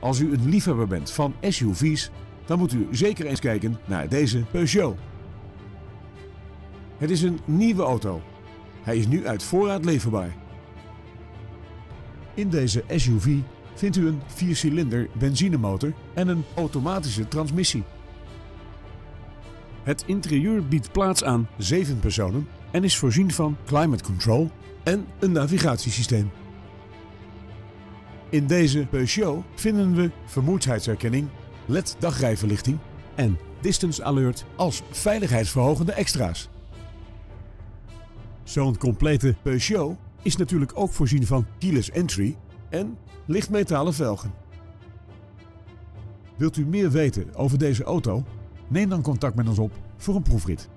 Als u een liefhebber bent van SUV's, dan moet u zeker eens kijken naar deze Peugeot. Het is een nieuwe auto. Hij is nu uit voorraad leverbaar. In deze SUV vindt u een 4-cilinder benzinemotor en een automatische transmissie. Het interieur biedt plaats aan 7 personen en is voorzien van climate control en een navigatiesysteem. In deze Peugeot vinden we vermoeidheidsherkenning, LED dagrijverlichting en distance alert als veiligheidsverhogende extra's. Zo'n complete Peugeot is natuurlijk ook voorzien van keyless entry en lichtmetalen velgen. Wilt u meer weten over deze auto? Neem dan contact met ons op voor een proefrit.